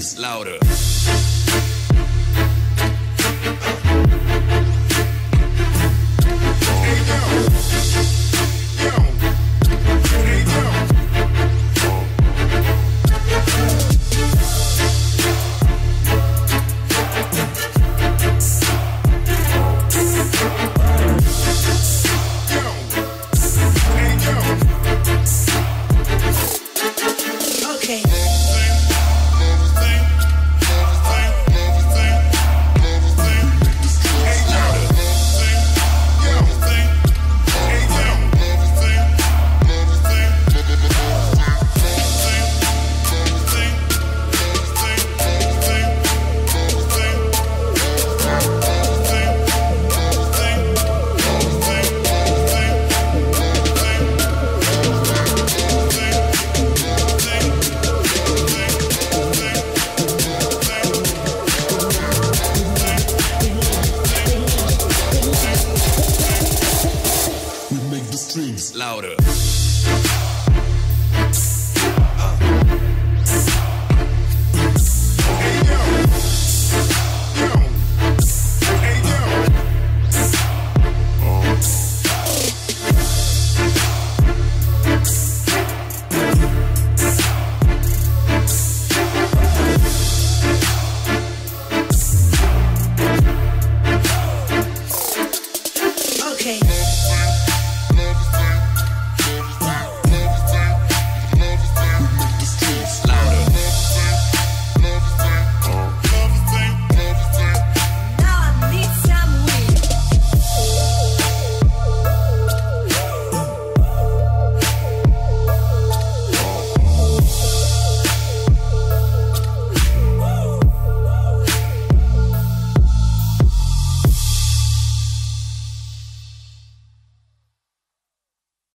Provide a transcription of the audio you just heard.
Louder. Louder. Okay.